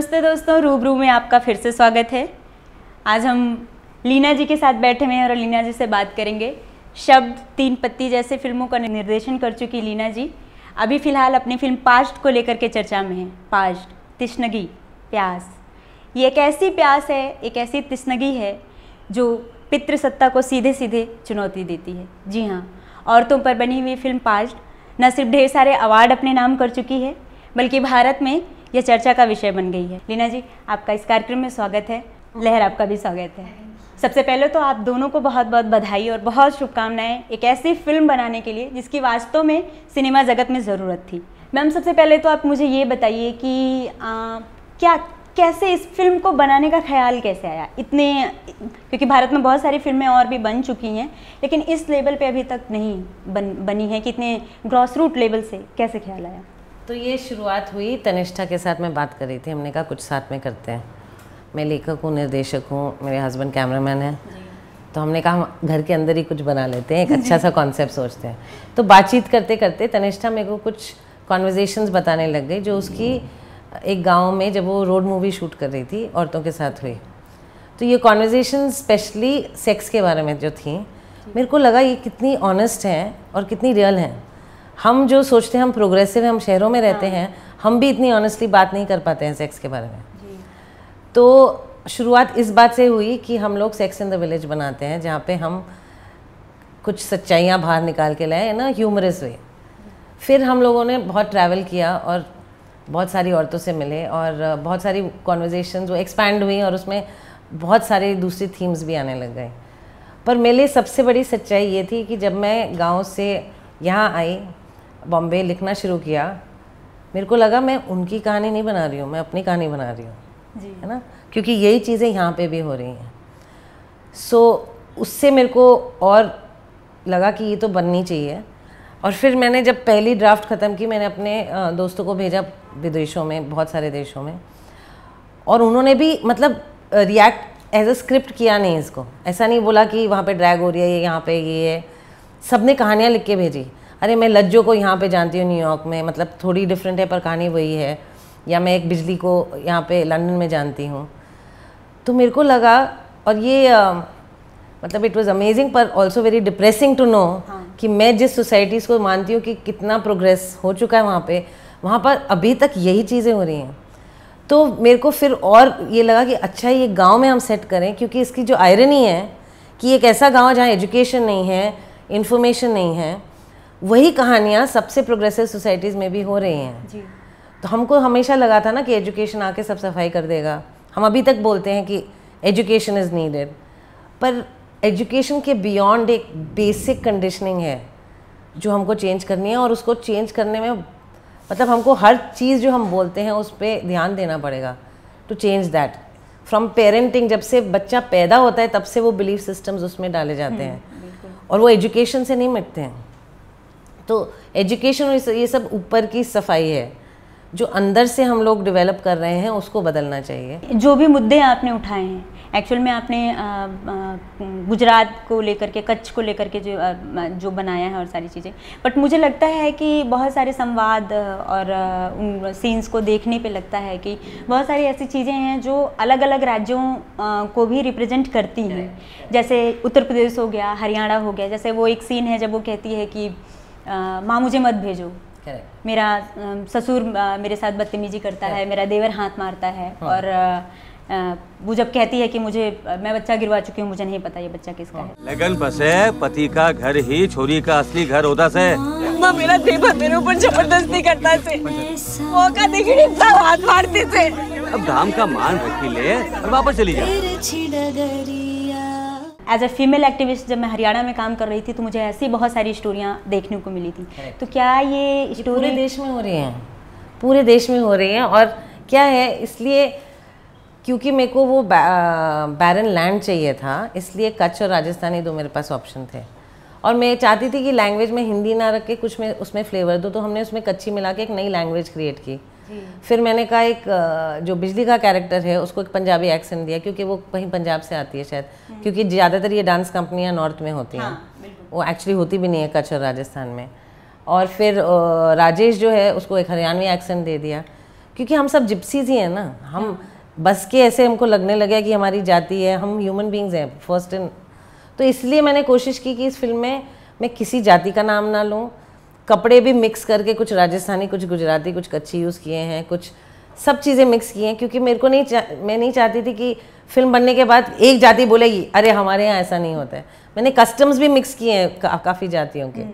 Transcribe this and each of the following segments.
नमस्ते दोस्तों, रूबरू में आपका फिर से स्वागत है। आज हम लीना जी के साथ बैठे हुए हैं और लीना जी से बात करेंगे। शब्द तीन पत्ती जैसे फ़िल्मों का निर्देशन कर चुकी लीना जी। अभी फ़िलहाल अपनी फ़िल्म पास्ट को लेकर के चर्चा में है। पास्ट, तिश्नगी, प्यास। ये एक ऐसी प्यास है, एक ऐसी तिश्नगी है, जो पितृसत्ता को सीधे सीधे चुनौती देती है। जी हाँ औरतों पर बनी हुई फ़िल्म पास्ट न सिर्फ़ ढेर सारे अवार्ड अपने नाम कर चुकी है, बल्कि भारत में यह चर्चा का विषय बन गई है। लीना जी आपका इस कार्यक्रम में स्वागत है। लहर आपका भी स्वागत है। सबसे पहले तो आप दोनों को बहुत बहुत बधाई और बहुत शुभकामनाएँ एक ऐसी फ़िल्म बनाने के लिए जिसकी वास्तव में सिनेमा जगत में ज़रूरत थी। मैम सबसे पहले तो आप मुझे ये बताइए कि आ, क्या कैसे इस फ़िल्म को बनाने का ख्याल कैसे आया? इतने क्योंकि भारत में बहुत सारी फ़िल्में और भी बन चुकी हैं लेकिन इस लेवल पे अभी तक नहीं बन बनी है कि इतने ग्रॉस रूट लेवल से कैसे ख्याल आया? तो ये शुरुआत हुई तनिष्ठा के साथ मैं बात कर रही थी। हमने कहा कुछ साथ में करते हैं। मैं लेखक हूँ निर्देशक हूँ मेरे हस्बैंड कैमरामैन है। तो हमने कहा हम घर के अंदर ही कुछ बना लेते हैं एक अच्छा सा कॉन्सेप्ट सोचते हैं। तो बातचीत करते करते तनिष्ठा मेरे को कुछ कॉन्वर्जेशंस बताने लग गई जो उसकी एक गाँव में जब वो रोड मूवी शूट कर रही थी औरतों के साथ हुई। तो ये कॉन्वर्जेशन स्पेशली सेक्स के बारे में जो थी मेरे को लगा ये कितनी ऑनेस्ट हैं और कितनी रियल हैं। हम जो सोचते हैं हम प्रोग्रेसिव हैं हम शहरों में रहते हाँ। हैं हम भी इतनी ऑनेस्टली बात नहीं कर पाते हैं सेक्स के बारे में। तो शुरुआत इस बात से हुई कि हम लोग सेक्स इन द विलेज बनाते हैं जहाँ पे हम कुछ सच्चाइयाँ बाहर निकाल के लाए ना ह्यूमरस वे फिर हम लोगों ने बहुत ट्रैवल किया और बहुत सारी औरतों से मिले और बहुत सारी कॉन्वर्जेशन वो एक्सपैंड हुई और उसमें बहुत सारे दूसरी थीम्स भी आने लग गए पर मेरे लिए सबसे बड़ी सच्चाई ये थी कि जब मैं गाँव से यहाँ आई बॉम्बे लिखना शुरू किया मेरे को लगा मैं उनकी कहानी नहीं बना रही हूँ मैं अपनी कहानी बना रही हूँ है ना? क्योंकि यही चीज़ें यहाँ पे भी हो रही हैं। सो so, उससे मेरे को और लगा कि ये तो बननी चाहिए। और फिर मैंने जब पहली ड्राफ्ट ख़त्म की मैंने अपने दोस्तों को भेजा विदेशों में बहुत सारे देशों में। और उन्होंने भी मतलब रिएक्ट एज अ स्क्रिप्ट किया नहीं इसको। ऐसा नहीं बोला कि वहाँ पे ड्रैग हो रही है ये यहाँ पे ये है। सबने कहानियाँ लिख के भेजी। अरे मैं लज्जो को यहाँ पे जानती हूँ न्यूयॉर्क में मतलब थोड़ी डिफरेंट है पर कहानी वही है। या मैं एक बिजली को यहाँ पे लंदन में जानती हूँ। तो मेरे को लगा और ये आ, मतलब इट वॉज़ अमेजिंग पर also very depressing to know कि मैं जिस सोसाइटीज़ को मानती हूँ कि कितना प्रोग्रेस हो चुका है वहाँ पे वहाँ पर अभी तक यही चीज़ें हो रही हैं। तो मेरे को फिर और ये लगा कि अच्छा ये गाँव में हम सेट करें क्योंकि इसकी जो आयरनी है कि एक ऐसा गाँव जहाँ एजुकेशन नहीं है इन्फॉर्मेशन नहीं है वही कहानियाँ सबसे प्रोग्रेसिव सोसाइटीज़ में भी हो रही हैं। जी। तो हमको हमेशा लगा था ना कि एजुकेशन आके सब सफ़ाई कर देगा। हम अभी तक बोलते हैं कि एजुकेशन इज़ नीडेड पर एजुकेशन के बियॉन्ड एक बेसिक कंडीशनिंग है जो हमको चेंज करनी है और उसको चेंज करने में मतलब हमको हर चीज़ जो हम बोलते हैं उस पर ध्यान देना पड़ेगा to change that from parenting जब से बच्चा पैदा होता है तब से वो बिलीफ सिस्टम्स उसमें डाले जाते हैं। हम्म, और वो एजुकेशन से नहीं मिटते हैं। तो एजुकेशन और ये सब ऊपर की सफ़ाई है। जो अंदर से हम लोग डेवलप कर रहे हैं, उसको बदलना चाहिए। जो भी मुद्दे आपने उठाए हैं एक्चुअल में आपने गुजरात को लेकर के, कच्छ को लेकर के जो जो बनाया है और सारी चीज़ें बट मुझे लगता है कि बहुत सारे संवाद और उन सीन्स को देखने पे लगता है कि बहुत सारी ऐसी चीज़ें हैं जो अलग अलग राज्यों को भी रिप्रेजेंट करती हैं। जैसे उत्तर प्रदेश हो गया, हरियाणा हो गया, जैसे वो एक सीन है जब वो कहती है कि माँ मुझे मत भेजो। मेरा ससुर मेरे साथ बदतमीजी करता है मेरा देवर हाथ मारता है हाँ। और वो जब कहती है कि मुझे मैं बच्चा गिरवा चुकी हूँ मुझे नहीं पता ये बच्चा किसका है। हाँ। लगन बसे पति का घर ही छोरी का असली घर होता से। माँ मेरा देवर मेरे ऊपर ज़बरदस्ती करता से मौका देखी हाथ मारते थे। अब धाम का मान रखी ले और वापस चली जा। एज ए फीमेल एक्टिविस्ट जब मैं हरियाणा में काम कर रही थी तो मुझे ऐसी बहुत सारी स्टोरियाँ देखने को मिली थी। तो क्या ये स्टोरी पूरे देश में हो रही हैं। पूरे देश में हो रही हैं। और क्या है इसलिए क्योंकि मेरे को वो बैरन लैंड चाहिए था इसलिए कच्छ और राजस्थानी दो मेरे पास ऑप्शन थे। और मैं चाहती थी कि लैंग्वेज में हिंदी ना रख के कुछ में उसमें फ्लेवर दो तो हमने उसमें कच्ची मिला के एक नई लैंग्वेज क्रिएट की। फिर मैंने कहा एक जो बिजली का कैरेक्टर है उसको एक पंजाबी एक्सेंट दिया क्योंकि वो कहीं पंजाब से आती है शायद। हम्म। क्योंकि ज़्यादातर ये डांस कंपनियाँ नॉर्थ में होती हैं। हाँ, वो एक्चुअली होती भी नहीं है कच्छ और राजस्थान में। और फिर राजेश जो है उसको एक हरियाणवी एक्सेंट दे दिया। क्योंकि हम सब जिप्सीज ही हैं ना। हम बस के ऐसे हमको लगने लगे कि हमारी जाति है हम ह्यूमन बींग्स हैं फ़र्स्ट इन तो इसलिए मैंने कोशिश की कि इस फ़िल्म में मैं किसी जाति का नाम ना लूँ कपड़े भी मिक्स करके कुछ राजस्थानी कुछ गुजराती कुछ कच्ची यूज़ किए हैं कुछ सब चीज़ें मिक्स की हैं क्योंकि मेरे को नहीं मैं नहीं चाहती थी कि फ़िल्म बनने के बाद एक जाति बोलेगी अरे हमारे यहाँ ऐसा नहीं होता है। मैंने कस्टम्स भी मिक्स किए हैं का, काफ़ी जातियों के। हम्म,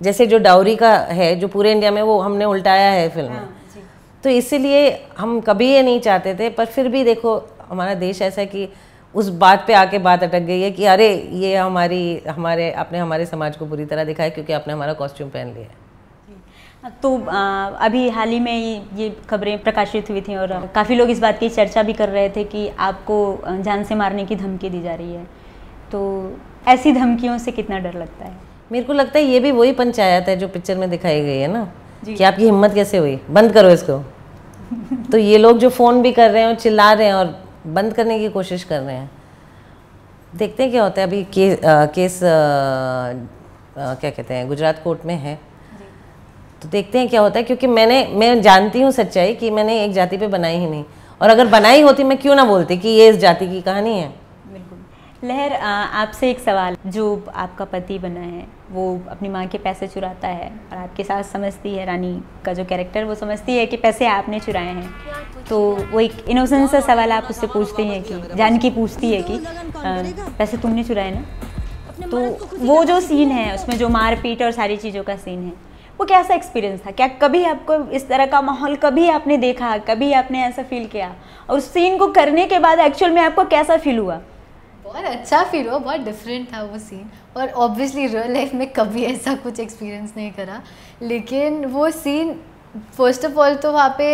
जैसे जो डाउरी का है जो पूरे इंडिया में वो हमने उल्टाया है फ़िल्म में हाँ, तो इसीलिए हम कभी ये नहीं चाहते थे पर फिर भी देखो हमारा देश ऐसा है कि उस बात पे आके बात अटक गई है कि अरे ये हमारी हमारे आपने हमारे समाज को बुरी तरह दिखाया क्योंकि आपने हमारा कॉस्ट्यूम पहन लिया है। तो आ, अभी हाल ही में ये खबरें प्रकाशित हुई थी और काफ़ी लोग इस बात की चर्चा भी कर रहे थे कि आपको जान से मारने की धमकी दी जा रही है। तो ऐसी धमकियों से कितना डर लगता है? मेरे को लगता है ये भी वही पंचायत है जो पिक्चर में दिखाई गई है ना कि आपकी हिम्मत कैसे हुई? बंद करो इसको। तो ये लोग जो फ़ोन भी कर रहे हैं और चिल्ला रहे हैं और बंद करने की कोशिश कर रहे हैं। देखते हैं क्या होता है। अभी के, आ, केस आ, आ, क्या कहते हैं गुजरात कोर्ट में है। तो देखते हैं क्या होता है क्योंकि मैंने मैं जानती हूँ सच्चाई कि मैंने एक जाति पे बनाई ही नहीं। और अगर बनाई होती मैं क्यों ना बोलती कि ये इस जाति की कहानी है। लहर आपसे एक सवाल। जो आपका पति बना है, वो अपनी माँ के पैसे चुराता है और आपके साथ समझती है, रानी का जो कैरेक्टर वो समझती है कि पैसे आपने चुराए हैं। तो वो एक इनोसेंस सा सवाल आप उससे पूछते हैं कि, जानकी पूछती है कि पैसे तुमने चुराए ना? तो वो जो सीन है, उसमें जो मारपीट और सारी चीज़ों का सीन है, वो कैसा एक्सपीरियंस था? क्या कभी आपको इस तरह का माहौल कभी आपने देखा, कभी आपने ऐसा फील किया? और उस सीन को करने के बाद एक्चुअल में आपको कैसा फील हुआ? बहुत अच्छा फील हुआ बहुत डिफरेंट था वो सीन और ऑब्वियसली रियल लाइफ में कभी ऐसा कुछ एक्सपीरियंस नहीं करा. लेकिन वो सीन फ़र्स्ट ऑफ़ ऑल तो वहाँ पे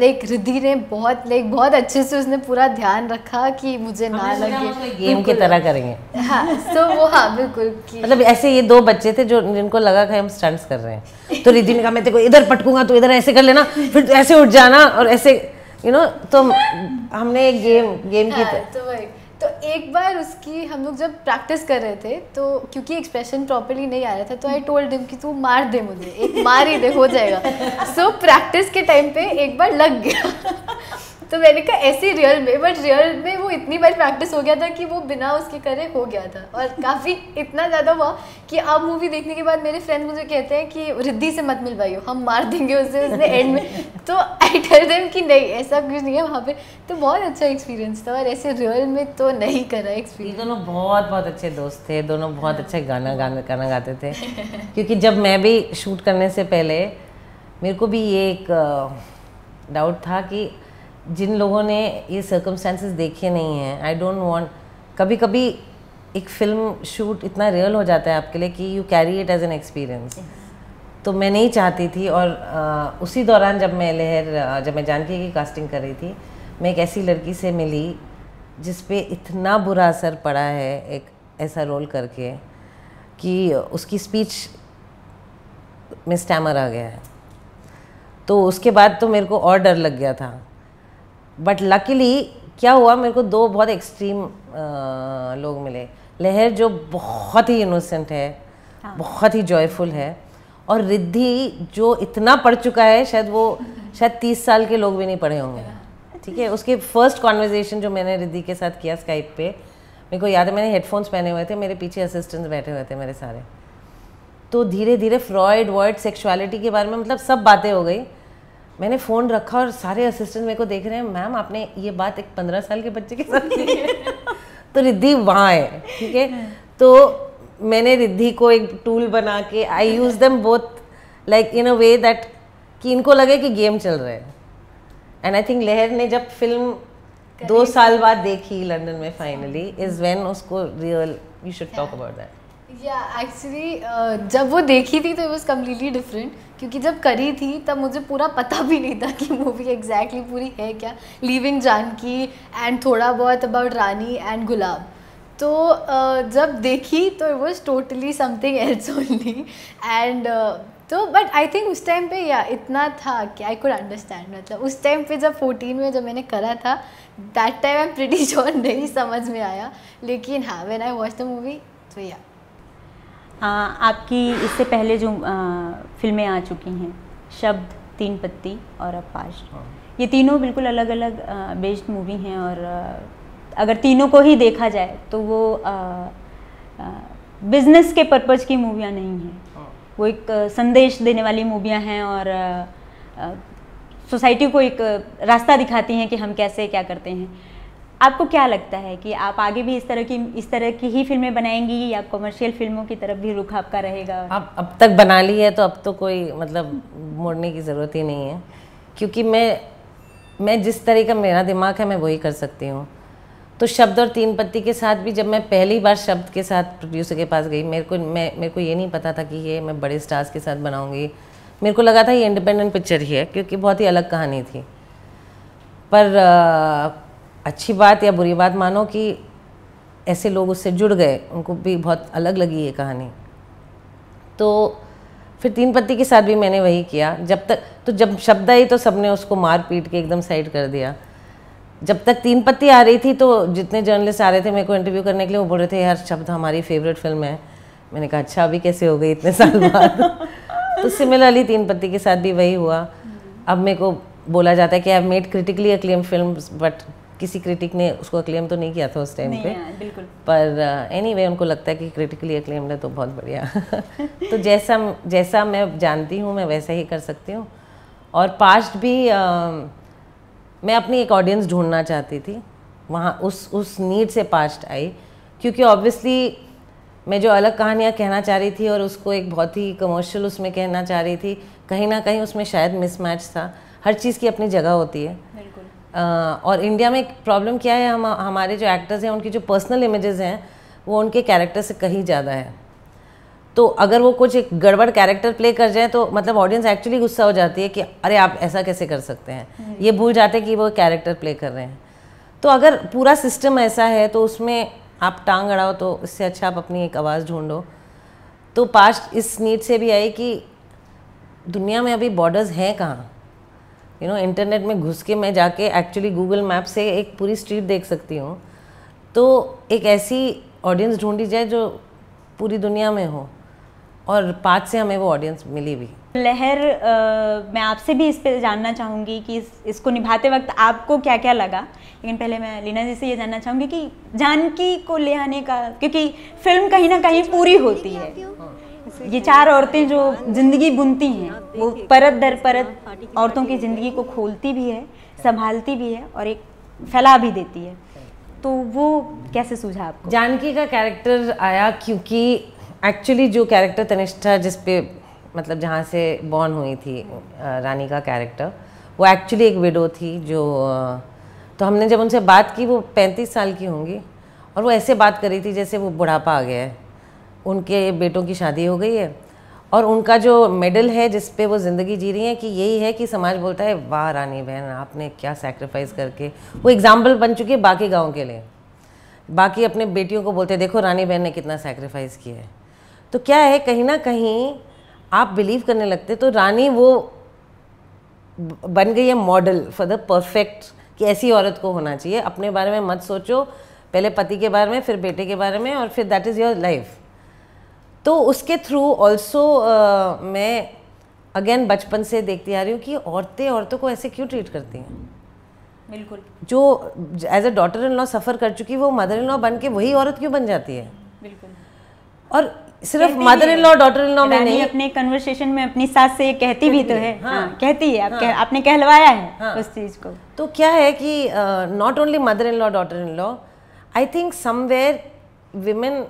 लाइक रिद्धि ने बहुत लाइक बहुत अच्छे से उसने पूरा ध्यान रखा कि मुझे ना लगे गेम की तरह करेंगे। हाँ तो वो हाँ बिल्कुल मतलब ऐसे ये दो बच्चे थे जो जिनको लगा कि हम स्टंट्स कर रहे हैं। तो रिद्धि ने कहा मैं तेरे को इधर पटकूँगा तो इधर ऐसे कर लेना फिर ऐसे उठ जाना और ऐसे यू you नो know, तो हमने गेम गेम की हाँ, तो वही। तो एक बार उसकी हम लोग जब प्रैक्टिस कर रहे थे तो क्योंकि एक्सप्रेशन प्रॉपरली नहीं आ रहा था तो आई टोल्ड हिम कि तू मार दे मुझे एक मार ही दे हो जाएगा। सो so, प्रैक्टिस के टाइम पे एक बार लग गया। तो मैंने कहा ऐसे रियल में बट रियल में वो इतनी बार प्रैक्टिस हो गया था कि वो बिना उसके करे हो गया था। और काफ़ी इतना ज़्यादा हुआ कि अब मूवी देखने के बाद मेरे फ्रेंड मुझे कहते हैं कि रिद्धि से मत मिल पाइयो हम मार देंगे उसे उसने एंड में। तो आई टेल देम कि नहीं ऐसा कुछ नहीं है वहाँ पे। तो बहुत अच्छा एक्सपीरियंस था और ऐसे रियल में तो नहीं करा एक्सपीरियंस दोनों बहुत बहुत अच्छे दोस्त थे दोनों बहुत अच्छे गाना गाना गाना गाते थे। क्योंकि जब मैं भी शूट करने से पहले मेरे को भी ये एक डाउट था कि जिन लोगों ने ये सर्कमस्टांसिस देखे नहीं हैं आई डोंट वांट कभी कभी एक फ़िल्म शूट इतना रियल हो जाता है आपके लिए कि you carry it as an experience तो मैं नहीं चाहती थी और आ, उसी दौरान जब मैं लहर जब मैं जानकी की कास्टिंग कर रही थी मैं एक ऐसी लड़की से मिली जिस पे इतना बुरा असर पड़ा है एक ऐसा रोल करके कि उसकी स्पीच में स्टैमर आ गया है। तो उसके बाद तो मेरे को और डर लग गया था। बट लकीली क्या हुआ? मेरे को दो बहुत एक्सट्रीम लोग मिले। लहर जो बहुत ही इनोसेंट है हाँ. बहुत ही जॉयफुल है। और रिद्धि जो इतना पढ़ चुका है शायद वो शायद तीस साल के लोग भी नहीं पढ़े होंगे। ठीक है? उसके फ़र्स्ट कॉन्वर्जेसन जो मैंने रिद्धि के साथ किया स्काइप पे मेरे को याद है मैंने हेडफोन्स पहने हुए थे मेरे पीछे असिस्टेंट्स बैठे हुए थे मेरे सारे। तो धीरे धीरे फ्रॉइड वर्ड सेक्सुअलिटी के बारे में मतलब सब बातें हो गई। मैंने फ़ोन रखा और सारे असिस्टेंट मेरे को देख रहे हैं मैम आपने ये बात एक पंद्रह साल के बच्चे के साथ की तो रिद्धि वहाँ है ठीक है? तो मैंने रिद्धि को एक टूल बना के I use them both like in a way that कि इनको लगे कि गेम चल रहा है। एंड आई थिंक लहर ने जब फ़िल्म दो साल बाद देखी लंदन में फाइनली इज़ वेन उसको real you should talk about that या एक्चुअली uh, जब वो देखी थी तो इट वॉज़ कम्प्लीटली डिफरेंट क्योंकि जब करी थी तब मुझे पूरा पता भी नहीं था कि मूवी एग्जैक्टली पूरी है क्या. लिविंग जानकी एंड थोड़ा बहुत अबाउट रानी एंड गुलाब तो uh, जब देखी तो it was totally something else only and तो बट आई थिंक उस टाइम पे या इतना था कि आई कुड अंडरस्टैंड मतलब उस टाइम पे जब फोर्टीन में जब मैंने करा था that time I pretty sure नहीं समझ में आया. लेकिन हाँ when I watch the movie तो या आ, आपकी इससे पहले जो फ़िल्में आ चुकी हैं शब्द तीन पत्ती और अपाश हाँ। ये तीनों बिल्कुल अलग अलग बेस्ड मूवी हैं और अगर तीनों को ही देखा जाए तो वो बिज़नेस के पर्पज़ की मूवियाँ नहीं हैं हाँ। वो एक संदेश देने वाली मूवियाँ हैं और सोसाइटी को एक रास्ता दिखाती हैं कि हम कैसे क्या करते हैं आपको क्या लगता है कि आप आगे भी इस तरह की, इस तरह की ही फ़िल्में बनाएँगी या कमर्शियल फ़िल्मों की तरफ़ भी रुख आपका रहेगा? अब अब तक बना ली है तो अब तो कोई मतलब मोड़ने की ज़रूरत ही नहीं है। क्योंकि मैं मैं जिस तरह का मेरा दिमाग है, मैं वही कर सकती हूँ। तो शब्द और तीन पत्ती के साथ भी जब मैं पहली बार शब्द के साथ प्रोड्यूसर के पास गई, मेरे को, मैं, मेरे को ये नहीं पता था कि ये मैं बड़े स्टार्स के साथ बनाऊँगी। मेरे को लगा था ये इंडिपेंडेंट पिक्चर ही है, क्योंकि बहुत ही अलग कहानी थी। पर अच्छी बात या बुरी बात मानो कि ऐसे लोग उससे जुड़ गए। उनको भी बहुत अलग लगी ये कहानी। तो फिर तीन पत्ती के साथ भी मैंने वही किया। जब तक तो जब शब्द आई तो सबने उसको मार पीट के एकदम साइड कर दिया। जब तक तीन पत्ती आ रही थी तो जितने जर्नलिस्ट आ रहे थे मेरे को इंटरव्यू करने के लिए वो बोल रहे थे, यार, शब्द हमारी फेवरेट फ़िल्म है। मैंने कहा अच्छा अभी कैसे हो गई इतने साल बाद? तो सिमिलरली तीन पत्ती के साथ भी वही हुआ। अब मेरे को बोला जाता है कि I made critically acclaim film but किसी क्रिटिक ने उसको अक्लेम तो नहीं किया था उस टाइम पे। बिल्कुल। पर एनी uh, anyway, उनको लगता है कि क्रिटिकली अक्लेम्ड है तो बहुत बढ़िया। तो जैसा जैसा मैं जानती हूँ मैं वैसा ही कर सकती हूँ। और पास्ट भी uh, मैं अपनी एक ऑडियंस ढूंढना चाहती थी। वहाँ उस उस नीड से पास्ट आई। क्योंकि ऑब्वियसली मैं जो अलग कहानियाँ कहना चाह रही थी और उसको एक बहुत ही कमर्शियल उसमें कहना चाह रही थी कहीं ना कहीं उसमें शायद मिसमैच था। हर चीज़ की अपनी जगह होती है। और इंडिया में एक प्रॉब्लम क्या है हम हमारे जो एक्टर्स हैं उनकी जो पर्सनल इमेजेस हैं वो उनके कैरेक्टर से कहीं ज़्यादा है। तो अगर वो कुछ एक गड़बड़ कैरेक्टर प्ले कर जाए तो मतलब ऑडियंस एक्चुअली गुस्सा हो जाती है कि अरे आप ऐसा कैसे कर सकते हैं? ये भूल जाते हैं कि वो कैरेक्टर प्ले कर रहे हैं। तो अगर पूरा सिस्टम ऐसा है तो उसमें आप टांग अड़ाओ तो इससे अच्छा आप अपनी एक आवाज़ ढूंढो। तो पास्ट इस नीड से भी आई कि दुनिया में अभी बॉर्डर्स हैं कहाँ? यू नो इंटरनेट में घुस के मैं जाके एक्चुअली गूगल मैप से एक पूरी स्ट्रीट देख सकती हूँ। तो एक ऐसी ऑडियंस ढूंढी जाए जो पूरी दुनिया में हो और पाँच से हमें वो ऑडियंस मिली भी। लहर आ, मैं आपसे भी इस पर जानना चाहूँगी कि इस, इसको निभाते वक्त आपको क्या क्या लगा? लेकिन पहले मैं लीना जी से ये जानना चाहूँगी कि जानकी को ले आने का क्योंकि फ़िल्म कहीं ना कहीं पूरी होती है। ये चार औरतें जो ज़िंदगी बुनती हैं, वो परत दर परत औरतों की ज़िंदगी को खोलती भी है, संभालती भी है और एक फैला भी देती है। तो वो कैसे सूझा आपको? जानकी का कैरेक्टर आया क्योंकि एक्चुअली जो कैरेक्टर तनिष्ठा जिस पे मतलब जहाँ से बॉर्न हुई थी रानी का कैरेक्टर वो एक्चुअली एक विडो थी जो तो हमने जब उनसे बात की वो पैंतीस साल की होंगी और वो ऐसे बात करी थी जैसे वो बुढ़ापा आ गया है। उनके बेटों की शादी हो गई है। और उनका जो मेडल है जिस पे वो ज़िंदगी जी रही है कि यही है कि समाज बोलता है, वाह रानी बहन, आपने क्या सेक्रीफाइस करके वो एग्ज़ाम्पल बन चुकी है बाकी गाँव के लिए। बाकी अपने बेटियों को बोलते देखो रानी बहन ने कितना सेक्रीफाइस किया है। तो क्या है, कहीं ना कहीं आप बिलीव करने लगते तो रानी वो बन गई है मॉडल फॉर द परफेक्ट कि ऐसी औरत को होना चाहिए। अपने बारे में मत सोचो, पहले पति के बारे में, फिर बेटे के बारे में, और फिर दैट इज़ योर लाइफ तो उसके थ्रू ऑल्सो मैं अगेन बचपन से देखती आ रही हूँ कि औरतें औरतों को ऐसे क्यों ट्रीट करती हैं? बिल्कुल। जो as a daughter in law suffer कर चुकी वो मदर इन लॉ बन के वही औरत क्यों बन जाती है? बिल्कुल। और सिर्फ़ mother in law daughter in law में नहीं। अपने कन्वर्सेशन में अपनी सास से कहती भी तो है। हाँ, हाँ, कहती है। आप हाँ, कह, आपने कहलवाया है हाँ, उस चीज़ को। तो क्या है कि not only mother in law daughter in law I think somewhere women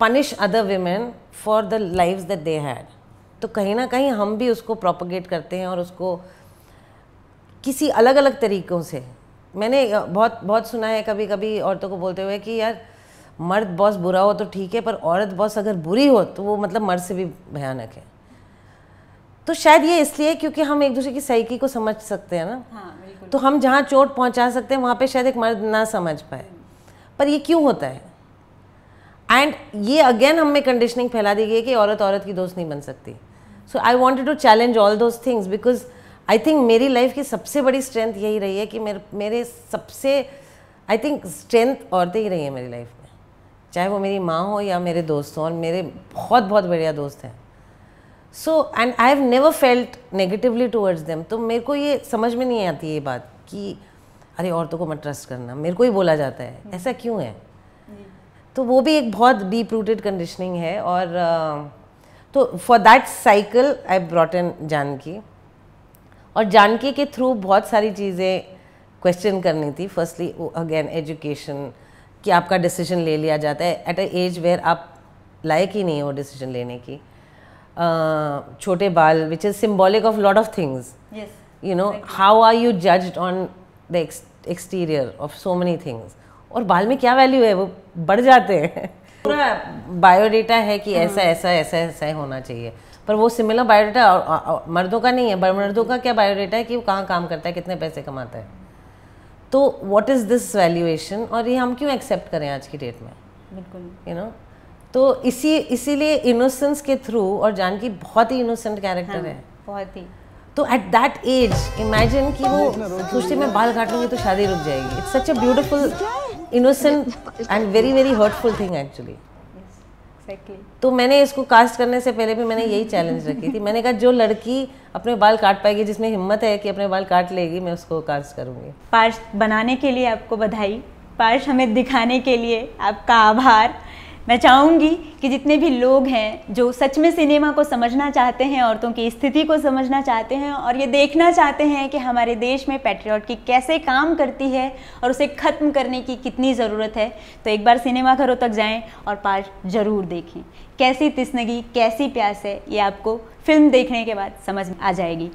punish other women for the life that they had तो कहीं ना कहीं हम भी उसको प्रोपोगेट करते हैं और उसको किसी अलग अलग तरीक़ों से। मैंने बहुत बहुत सुना है कभी कभी औरतों को बोलते हुए कि यार मर्द बॉस बुरा हो तो ठीक है पर औरत बॉस अगर बुरी हो तो वो मतलब मर्द से भी भयानक है। तो शायद ये इसलिए क्योंकि हम एक दूसरे की साइकी को समझ सकते हैं ना। हाँ, तो हम जहाँ चोट पहुँचा सकते हैं वहाँ पे शायद एक मर्द ना समझ पाए। पर ये क्यों होता है? एंड ये अगेन हम कंडीशनिंग फैला दी गई है कि औरत औरत की दोस्त नहीं बन सकती। So I wanted to challenge all those things because I think मेरी लाइफ की सबसे बड़ी स्ट्रेंथ यही रही है कि मेरे मेरे सबसे आई थिंक स्ट्रेंथ औरतें ही रही हैं मेरी लाइफ में। चाहे वो मेरी माँ हो या मेरे दोस्त हों और मेरे बहुत बहुत बढ़िया दोस्त हैं। So and I have never felt negatively towards them तो मेरे को ये समझ में नहीं आती ये बात कि अरे औरतों को मत ट्रस्ट करना। मेरे को ही बोला जाता है। ऐसा क्यों है? तो वो भी एक बहुत डीप रूटेड कंडीशनिंग है और uh, तो for that cycle I brought in Janaki और जानकी के थ्रू बहुत सारी चीज़ें क्वेश्चन करनी थी. फर्स्टली अगेन एजुकेशन कि आपका डिसीज़न ले लिया जाता है एट अ एज वेयर आप लायक ही नहीं है डिसीज़न लेने की. Uh, छोटे बाल which is symbolic of lot of things you know how are you judged on the exterior of so many things और बाल में क्या वैल्यू है? वो बढ़ जाते हैं। पूरा बायोडेटा है कि ऐसा हाँ। ऐसा ऐसा ऐसा होना चाहिए। पर वो सिमिलर बायोडेटा मर्दों का नहीं है मर्दों का क्या बायोडेटा है कि वो कहाँ काम करता है कितने पैसे कमाता है? तो वॉट इज़ दिस वैल्यूएशन और ये हम क्यों एक्सेप्ट करें आज की डेट में? बिल्कुल। यू नो तो इसी इसीलिए इनोसेंस के थ्रू और जानकी बहुत ही इनोसेंट कैरेक्टर हाँ, है। बहुत ही। तो एट दैट एज इमेजिन कि वो सोचते मैं बाल काट लूँगी तो शादी रुक जाएगी। It's such a beautiful innocent and very very hurtful thing actually तो मैंने इसको कास्ट करने से पहले भी मैंने यही चैलेंज रखी थी। मैंने कहा जो लड़की अपने बाल काट पाएगी जिसमें हिम्मत है कि अपने बाल काट लेगी मैं उसको कास्ट करूँगी. पार्श बनाने के लिए आपको बधाई। पार्श हमें दिखाने के लिए आपका आभार। मैं चाहूँगी कि जितने भी लोग हैं जो सच में सिनेमा को समझना चाहते हैं, औरतों की स्थिति को समझना चाहते हैं और ये देखना चाहते हैं कि हमारे देश में पेट्रियाट की कैसे काम करती है और उसे ख़त्म करने की कितनी ज़रूरत है। तो एक बार सिनेमा घरों तक जाएँ और पार्ट ज़रूर देखें। कैसी तिस्नगी, कैसी प्यास है, ये आपको फ़िल्म देखने के बाद समझ आ जाएगी।